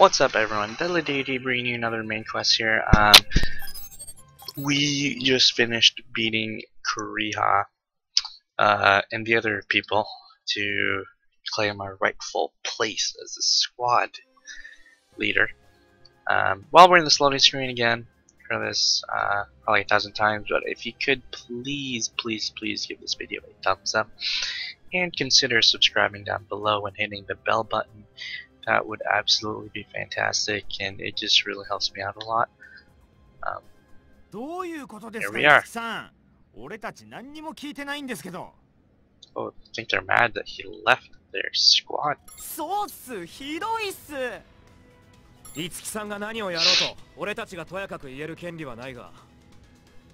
What's up everyone, Deity bringing you another main quest here. Um, we just finished beating Kuriha uh, and the other people to claim our rightful place as a squad leader. Um, while we're in the loading screen again, for this uh, probably a thousand times, but if you could please, please, please give this video a thumbs up and consider subscribing down below and hitting the bell button that would absolutely be fantastic and it just really helps me out a lot. Um, どういうことですか Here we are. 五木さん俺たち何にも聞いてないんですけど oh, I think they're mad that he left their squad. そうっすひどいっす五木さんが何をやろうと俺たちがとやかく言える権利はないが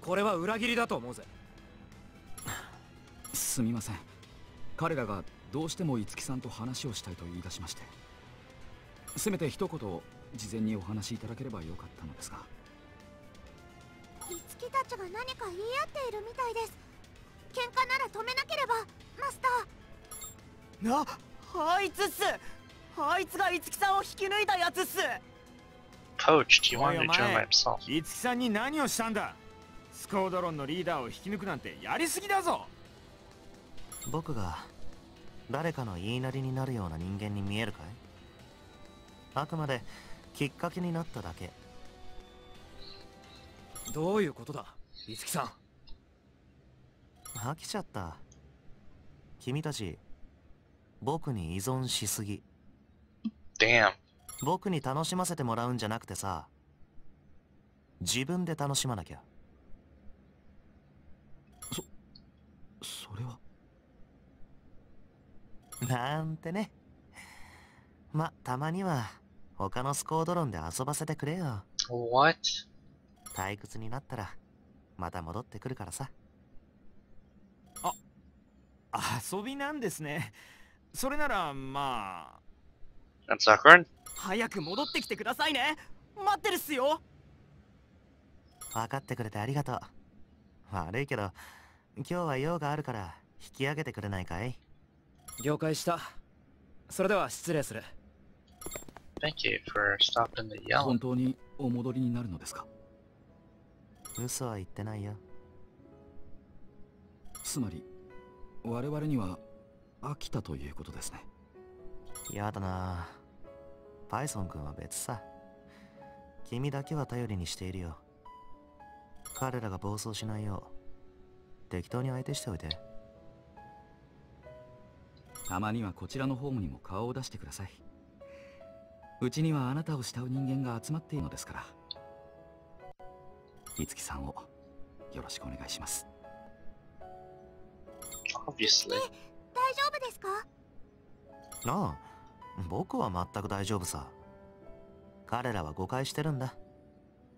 これは裏切りだと思うぜすみません彼らがどうしても五木さんと話をしたいと言い出しましてせめて一言事前にお話しいただければよかったのですが。いつきたちが何か言い合っているみたいです。喧嘩なら止めなければマスター。なあいつっす。あいつが五木さんを引き抜いたやつっす。Coach, do you want to join I- by himself? 五木さんに何をしたんだ。スコードロンのリーダーを引き抜くなんてやりすぎだぞ。僕が誰かの言いなりになるような人間に見えるかい？あくまできっかけになっただけ。どういうことだ五木さん。飽きちゃった。君たち僕に依存しすぎ。Damn. 僕に楽しませてもらうんじゃなくてさ自分で楽しまなきゃ。それは？なんてね。またまには他のスコードロンで遊ばせてくれよ。What? 退屈になったらまた戻ってくるからさ。遊びなんですね。それならまあ。That's awkward. 早く戻ってきてくださいね。待ってるっすよ。分かってくれてありがとう。悪いけど今日は用があるから引き上げてくれないかい？了解した。それでは失礼する Thank you for stopping the yell. 本当にお戻りになるのですか？嘘は言ってないよ。つまり我々には飽きたということですね。やだな。パイソン君は別さ。君だけは頼りにしているよ。彼らが暴走しないよう。適当に相手しておいて。たまにはこちらのホームにも顔を出してくださいうちにはあなたを慕う人間が集まっているのですから。五木さんをよろしくお願いします。Obviously. 大丈夫ですか？ああ僕は全く大丈夫さ。彼らは誤解してるんだ。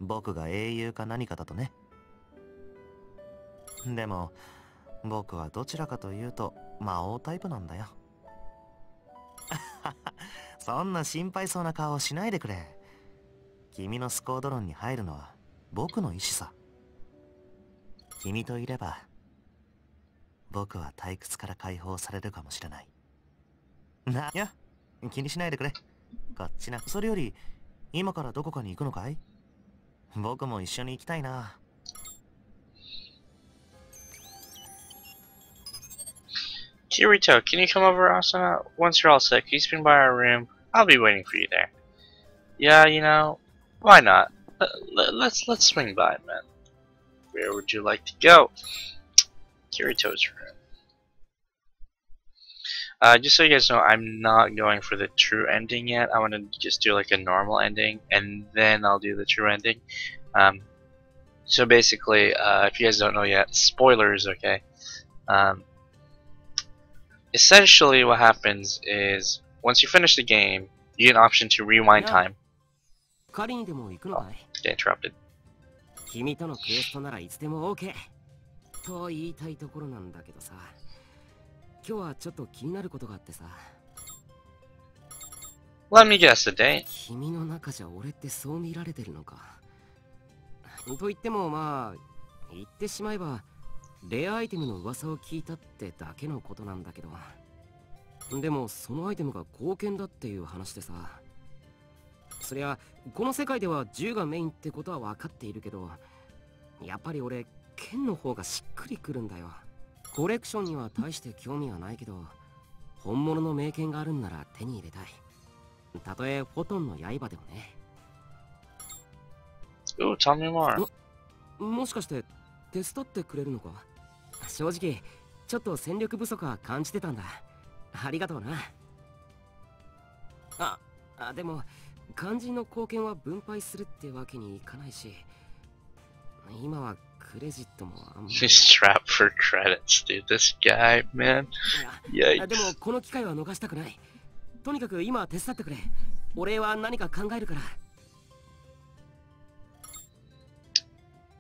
僕が英雄か何かだとね。でも僕はどちらかというと魔王タイプなんだよそんな心配そうな顔をしないでくれ。君のスコードロンに入るのは僕の意思さ。君といれば僕は退屈から解放されるかもしれない。なや気にしないでくれ。こっちなそれより今からどこかに行くのかい？僕も一緒に行きたいな。Kirito, can you come over, Asuna? Once you're all set, can you swing by our room? I'll be waiting for you there. Yeah, you know, why not? Let, let, let's let's swing by, man. Where would you like to go? Kirito's room. Uh, just so you guys know, I'm not going for the true ending yet. I want to just do like a normal ending, and then I'll do the true ending. Um, so basically, uh, if you guys don't know yet, spoilers, okay? Um, essentially what happens is once you finish the game, you get an option to rewind Yeah. time. 狩りにでも行くのかい Get interrupted. 君とのクエストならいつでも OK と言いたいところなんだけどさ今日はちょっと気になることがあってさ Let me guess the date. 君の中じゃ俺ってそう見られてるのかと言ってもまあ言ってしまえばレアアイテムの噂を聞いたってだけのことなんだけどでもそのアイテムが貢献だっていう話でさ。そりゃこの世界では銃がメインってことは分かっているけどやっぱり俺剣の方がしっくりくるんだよ。コレクションには大して興味はないけど本物の名剣があるんなら手に入れたい。たとえフォトンの刃でもね。Ooh, tell me more. もしかして手伝ってくれるのか？正直ちょっと戦力不足は感じてたんだありがとうなああでも肝心の貢献は分配するってわけにいかないし今はクレジットもあんまり strapped for credits, dude. This guy, man. いや Yikes. でもこの機会は逃したくないとにかく今は手伝ってくれ俺は何か考えるから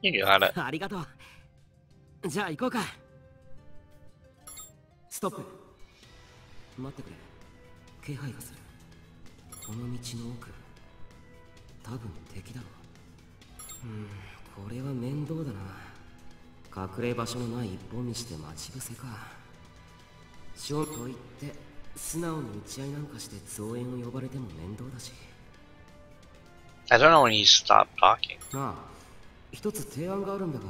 You got it. ありがとうじゃあ行こうかストップ待ってくれ。気配がする。この道の奥。多分敵だろうんこれは面倒だな。隠れ場所のない一本道で待ち伏せか。勝と言って素直に打ち合いなんかして増援を呼ばれても面倒だし。I don't know when he stopped talking. なあ一つ提案があるんだが。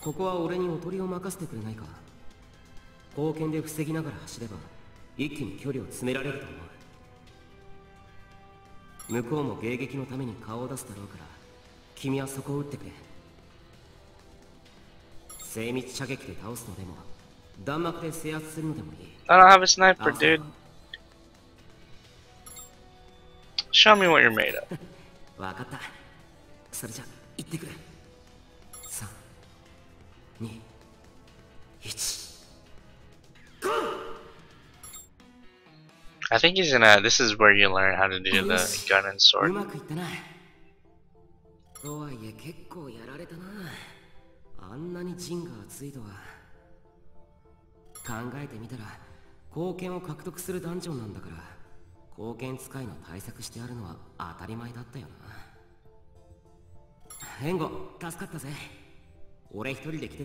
ここは俺におとりを任せてくれないか？貢献で防ぎながら走れば一気に距離を詰められると思う。向こうも迎撃のために顔を出すだろうから君はそこを撃ってくれ。精密射撃で倒すのでも弾幕で制圧するのでもいい。I don't have a sniper, dude. Show me what you're made of. わかった。それじゃ行ってくれ321 I think he's gonna. This is where you learn how to do the gun and sword.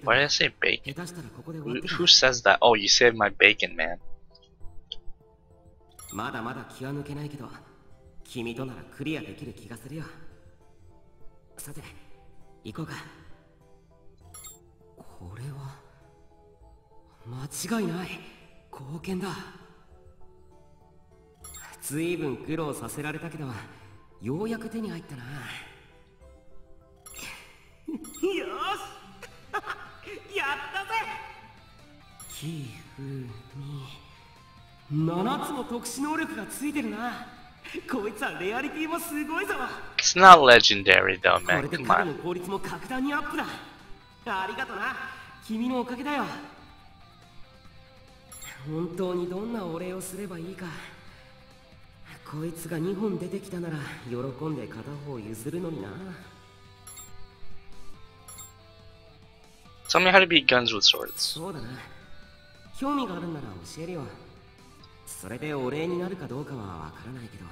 Why did I say bacon? Who, says that? Oh, you saved my bacon, man. まだまだ気は抜けないけど君とならクリアできる気がするよ。さて行こうか。これは間違いない。貢献だ。随分苦労させられたけどようやく手に入ったな。よし！やったぜ！キフミ7つの特殊能力がついてるな。こいつはレアリティもすごいぞ。It's not legendary though, こ man. れで彼の.効率も格段にアップだ。ありがとな。君のおかげだよ。本当にどんなお礼をすればいいか。こいつが2本出てきたなら喜んで片方譲るのにな。Tell me how to beat guns with swords. そうだな。興味があるんなら教えるよそれでお礼になるかどうかはわからないけど。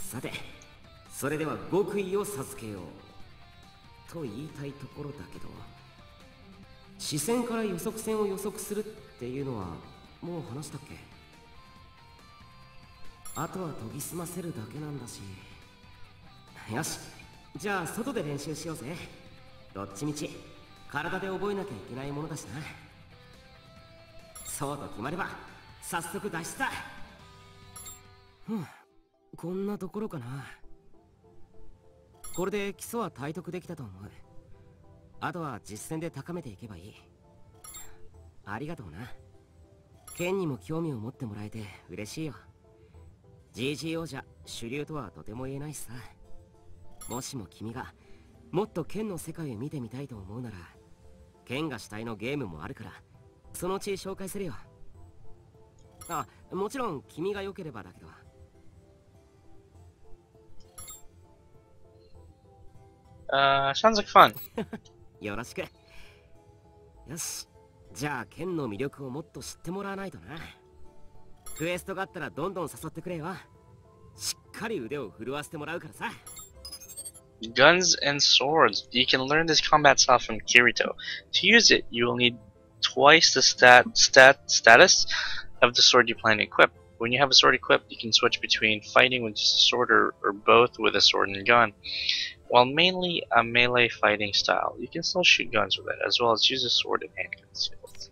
さてそれでは極意を授けよう。と言いたいところだけど視線から予測線を予測するっていうのはもう話したっけ？あとは研ぎ澄ませるだけなんだし。よしじゃあ外で練習しようぜ。どっちみち。体で覚えなきゃいけないものだしな。そうと決まれば早速脱出だ。ふんこんなところかな。これで基礎は体得できたと思う。あとは実戦で高めていけばいい。ありがとうな。剣にも興味を持ってもらえて嬉しいよ。GG 王者主流とはとても言えないしさ。もしも君がもっと剣の世界を見てみたいと思うなら剣が主体のゲームもあるからそのうち紹介するよ。あもちろん君が良ければだけど。Uh, sounds like fun. よろしく。よし。じゃあ剣の魅力をもっと知ってもらわないとな。クエストがあったらどんどん誘ってくれよ。しっかり腕を振るわせてもらうからさ。Guns and swords. You can learn this combat style from Kirito. To use it, you will need twice the stat, stat status of the sword you plan to equip. When you have a sword equipped, you can switch between fighting with just a sword or, or both with a sword and gun. While mainly a melee fighting style, you can still shoot guns with it, as well as use a sword and handgun skills.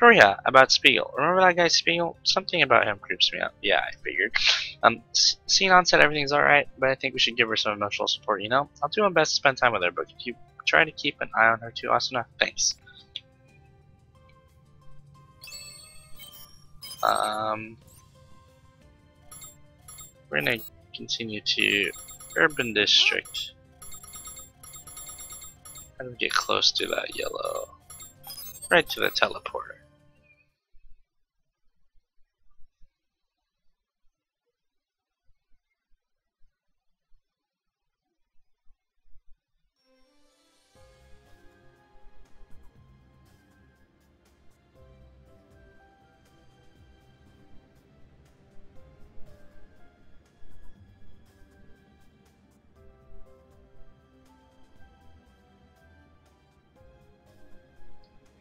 Korea, about Spiegel. Remember that guy Spiegel? Something about him creeps me out. Yeah, I figured. Um, Sinon said everything's alright, but I think we should give her some emotional support, you know? I'll do my best to spend time with her, but could you try to keep an eye on her too, Asuna? Thanks. Um, we're gonna continue to Urban District. How do we get close to that yellow? Right to the teleporter.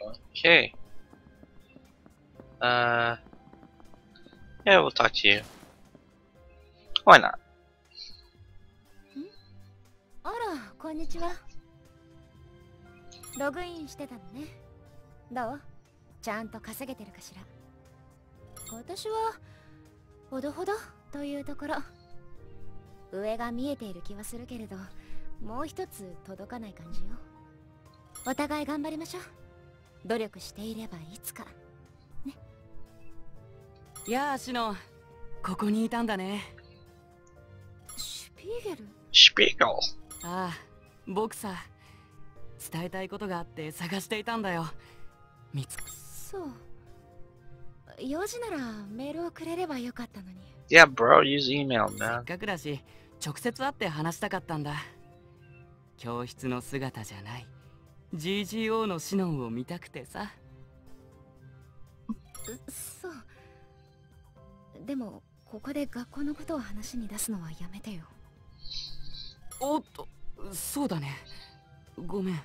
Okay. Uh. Yeah, we'll talk to you. Why not? あらこんにちはログインしてたのねどうちゃんと稼げてるかしら私はほどほどというところ上が見えている気はするけれどもう一つ届かない感じよお互い頑張りましょう努力していればいつか。やあシノここにいたんだね。シュピーゲル？Spiegel! ああ僕さ伝えたいことがあって探していたんだよ。見つそう。用事ならメールをくれればよかったのに。Yeah, bro, use email, せ man. っかくだし直接会って話したかったんだ。教室の姿じゃない GGO のシノンを見たくてさ。そうでもここで学校のことを話に出すのはやめてよ。おっとそうだね。ごめん。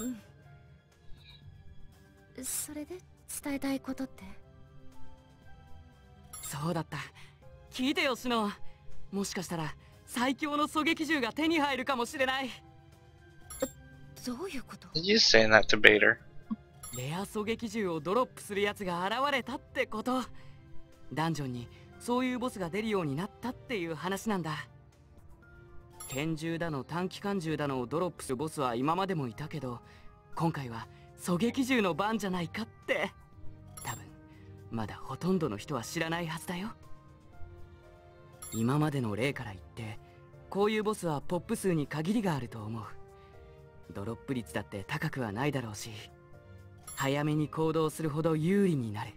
うん。それで伝えたいことって？そうだった。聞いてよシノン。もしかしたら最強の狙撃銃が手に入るかもしれないどういうこと？Did you say that to Bader? レア狙撃銃をドロップするやつが現れたってこと。ダンジョンにそういうボスが出るようになったっていう話なんだ。拳銃だの短期間銃だのをドロップするボスは今までもいたけど今回は狙撃銃の番じゃないかって。多分まだほとんどの人は知らないはずだよ。今までの例から言ってこういうボスはポップ数に限りがあると思うドロップ率だって高くはないだろうし早めに行動するほど有利になる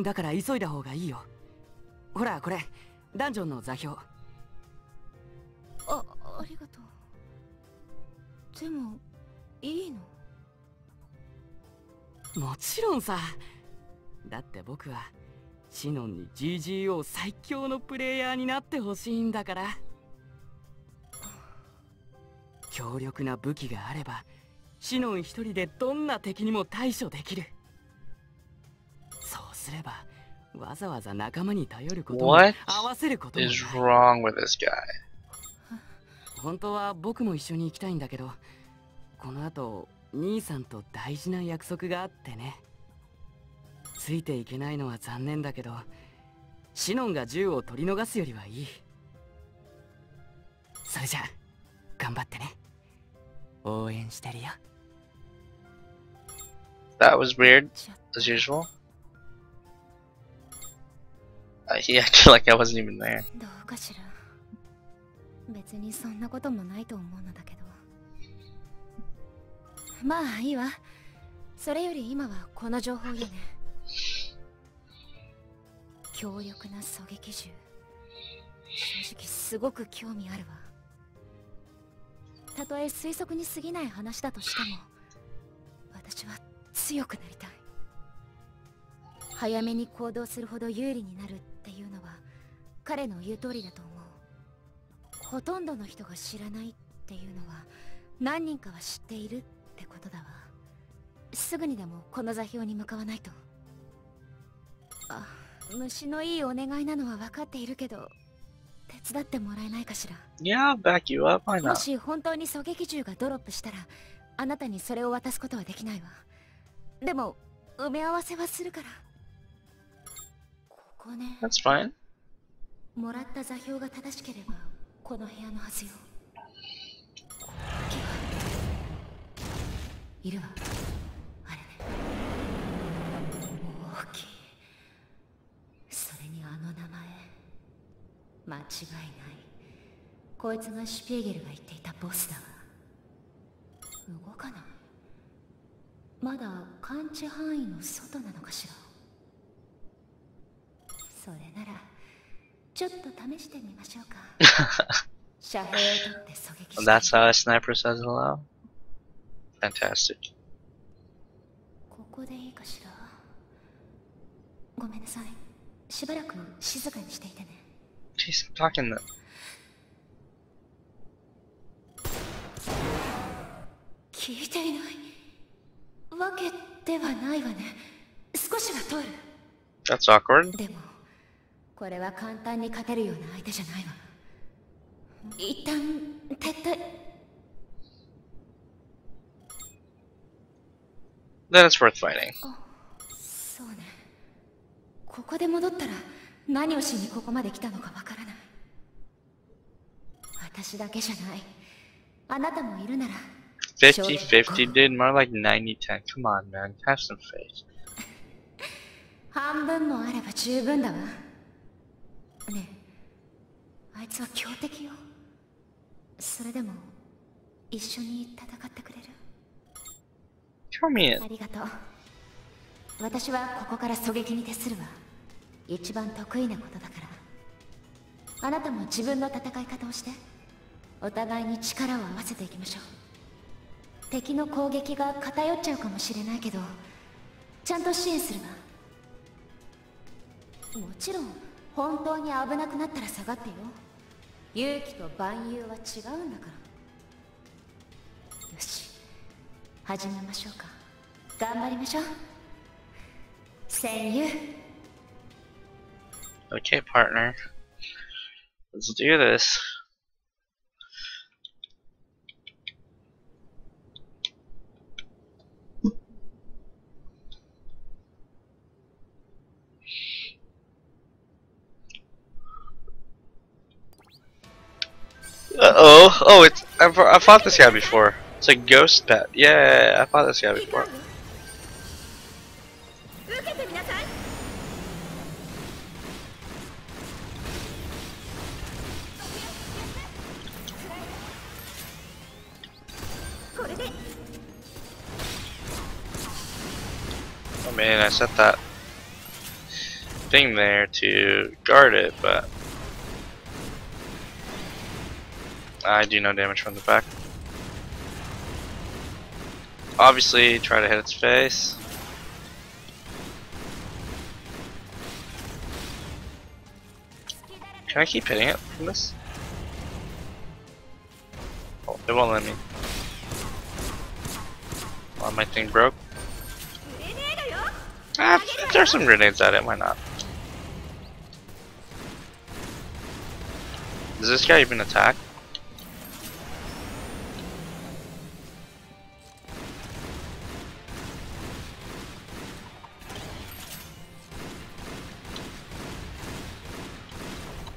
だから急いだ方がいいよ。ほらこれ。ダンジョンの座標。あありがとう。でもいいの？もちろんさ。だって僕はシノンに GGO 最強のプレイヤーになってほしいんだから強力な武器があればシノン一人でどんな敵にも対処できる。そうすればわざわざ仲間に頼ることも合わせることもない。Is wrong with this guy? 本当は僕も一緒に行きたいんだけどこの後兄さんと大事な約束があってね。ついていけないのは残念だけどシノンが銃を取り逃すよりはいい。それじゃあ頑張ってね応援してるよ。That was weird, as usual. Uh, he acted like I wasn't even there. どうかしら。別にそんなこともないと思うのだけど。まあいいわ。それより今はこの情報よね。強力な狙撃銃。正直すごく興味あるわたとえ推測に過ぎない話だとしても私は強くなりたい。早めに行動するほど有利になるっていうのは彼の言う通りだと思う。ほとんどの人が知らないっていうのは何人かは知っているってことだわ。すぐにでもこの座標に向かわないと。あ虫のいいお願いなのは分かっているけど手伝ってもらえないかしら？Yeah, back you up. Why も not? し本当に狙撃銃がドロップしたらあなたにそれを渡すことはできないわでも埋め合わせはするからここね That's fine. もらった座標が正しければこの部屋のはずよいるわあれね大きいそれにあの名前間違いない。こいつがシュピーゲルが言っていたボスだわ。動かない。まだ感知範囲の外なのかしら。それならちょっと試してみましょうか。遮蔽を取って狙撃して That's how a sniper says hello? Fantastic. ここでいいかしら。ごめんなさい。しばらく静かにしていてね Jeez, I'm talking the. 聞いていないわけではないわね少しは通る That's awkward. でもこれは簡単に勝てるような相手じゃないわ.一旦撤退 Then it's worth fighting. そうねここで戻ったら何をしにここまで来たのかわからない私だけじゃないあなたもいるなら50 50, dude. More like 90 10. Come on, man. Have some faith. 半分もあれば十分だわねえあいつは強敵よそれでも一緒に戦ってくれる Tell me it. ありがとう私はここから狙撃に徹するわ一番得意なことだから。あなたも自分の戦い方をしてお互いに力を合わせていきましょう。敵の攻撃が偏っちゃうかもしれないけどちゃんと支援するわもちろん本当に危なくなったら下がってよ。勇気と万有は違うんだから。よし始めましょうか。頑張りましょう。戦友。Okay, partner. Let's do this. Uh oh. Oh, it's. I've, I fought this guy before. It's a ghost pet. Yeah, I fought this guy before. I mean, I set that thing there to guard it, but I do no damage from the back. Obviously, try to hit its face. Can I keep hitting it from this? Oh, it won't let me. Oh, my thing broke. Ah, there's some grenades at it, why not? Does this guy even attack?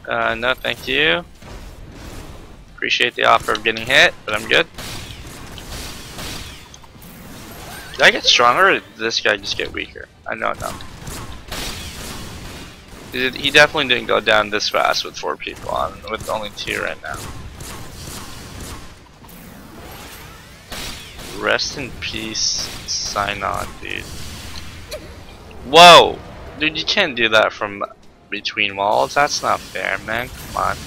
Uh, no thank you. Appreciate the offer of getting hit, but I'm good. Did I get stronger or did this guy just get weaker? I don't know. He He definitely didn't go down this fast with four people on, with only two right now. Rest in peace, sign on, dude. Whoa! Dude, you can't do that from between walls. That's not fair, man. Come on.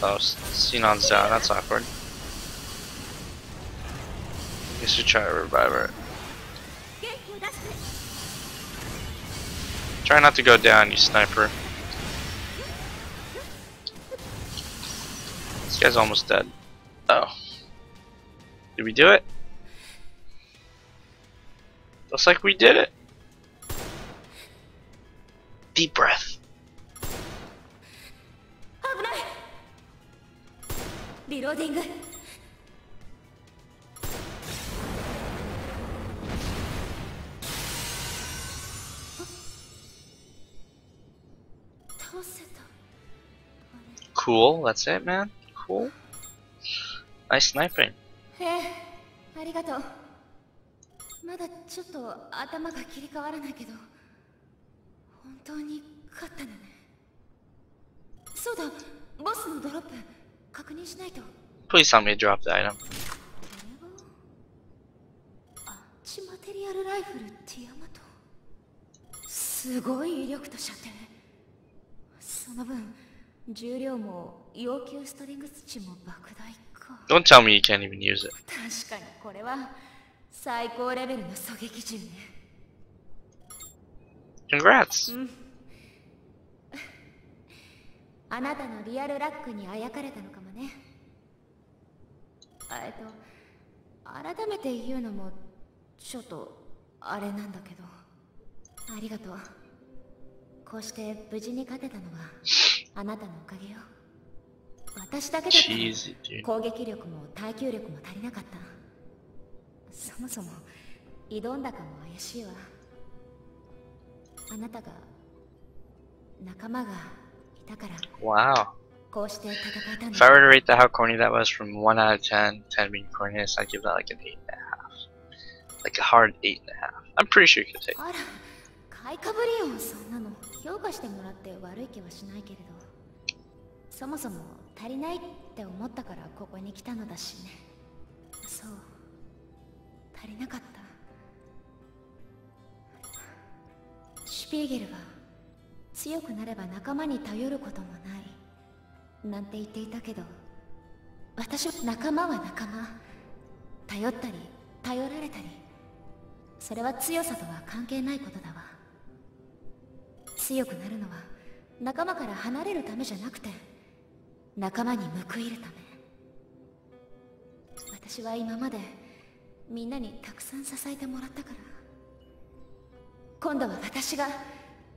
Oh, Xenon's down, that's awkward. Guess we try to revive it. Try not to go down, you sniper. This guy's almost dead. Oh. Did we do it? Looks like we did it. Deep breath. リローディング Cool, that's it, man. Cool. Nice sniping. へえありがとうまだちょっと頭が切り替わらないけど本当に勝ったのねそうだボスのドロップ Please tell me to drop the item. これはアンチマテリアルライフルティアマトすごい威力と射程その分重量も要求ストリングス値も莫大か Don't tell me you can't even use it. 確かにこれは最高レベルの狙撃銃ね Congrats. あなたのリアルラックにあやかれたのかも ね。えっと改めて言うのもちょっとあれなんだけど。ありがとう。こうして無事に勝てたのはあなたのおかげよ。私だけだった.攻撃力も耐久力も足りなかった。そもそも挑んだかも怪しいわ。あなたが仲間がいたから。Wow. If だ I were to rate that how corny that was from 1 out of 10, 10 being corniest, I'd give that like an 8.5. Like a hard 8.5. I'm pretty sure you could take あら買いかぶりよそんなの評価してもらって悪い気はしないけれどそもそも足りないって思ったからここに来たのだしねそう足りなかったシュピーゲルは強くなれば仲間に頼ることもないなんて言っていたけど私は仲間は仲間。頼ったり頼られたりそれは強さとは関係ないことだわ。強くなるのは仲間から離れるためじゃなくて仲間に報いるため。私は今までみんなにたくさん支えてもらったから。今度は私が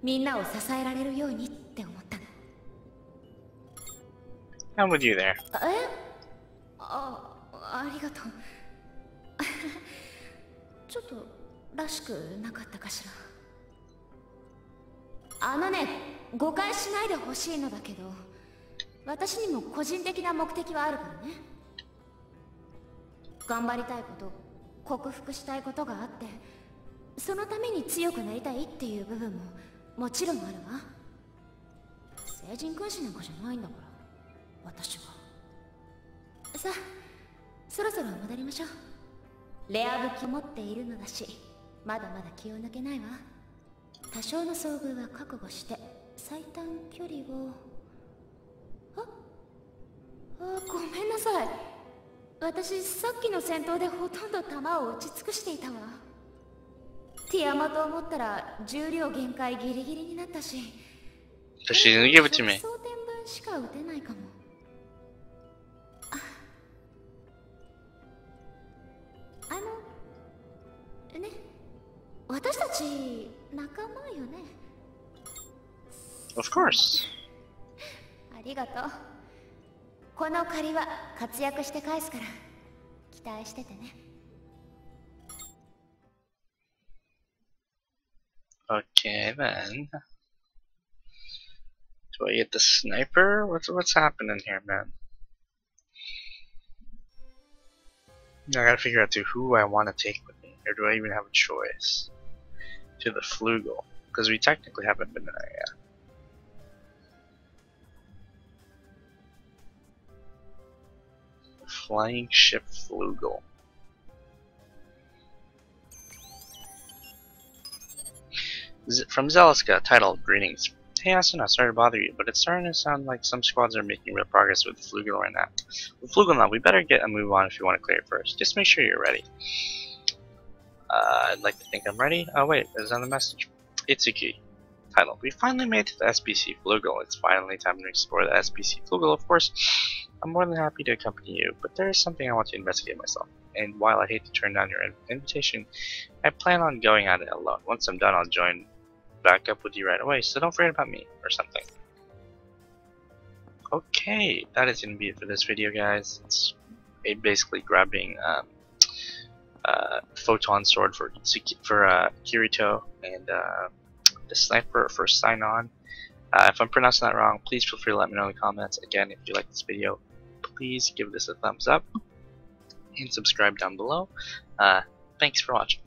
みんなを支えられるようにって思ったの I'm with you there? え？あありがとう。ちょっとらしくなかったかしら？あのね誤解しないでほしいのだけど私にも個人的な目的はあるからね。頑張りたいこと克服したいことがあってそのために強くなりたいっていう部分ももちろんあるわ。聖人君子なんかじゃないんだから。私は。さあそろそろ戻りましょう。レア武器持っているのだしまだまだ気を抜けないわ。多少の遭遇は覚悟して最短距離を。ああごめんなさい。私さっきの戦闘でほとんど弾を打ち尽くしていたわ。ティアマと思ったら重量限界ギリギリになったし。give it to me. 装填分しか打てないかも 私たち仲間よね Of course. ありがとうこの借りは活躍して返すから期待しててね Okay then. Do I get the sniper? What's what's happening here, man? I gotta figure out to who I want to take with me, or do I even have a choice? To the Flugel, because we technically haven't been there yet. Flying ship Flugel. Z- from Zeliska, titled Greetings. Hey Asuna, sorry to bother you, but it's starting to sound like some squads are making real progress with Flugel right now. With Flugel now, we better get a move on if you want to clear it first. Just make sure you're ready. I'd like to think I'm ready. Oh wait, there's another message. Itsuki. Title. We finally made it to the SBC Flugel. It's finally time to explore the SBC Flugel, of course. I'm more than happy to accompany you, but there is something I want to investigate myself. And while I hate to turn down your invitation, I plan on going at it alone. Once I'm done, I'll join back up with you right away, so don't forget about me, or something. Okay, that is going to be it for this video, guys. It's basically grabbing um, uh, Photon Sword for for uh, Kirito and uh, the Sniper for Sign On. Uh, if I'm pronouncing that wrong, please feel free to let me know in the comments. Again, if you like this video, please give this a thumbs up and subscribe down below. Uh, thanks for watching.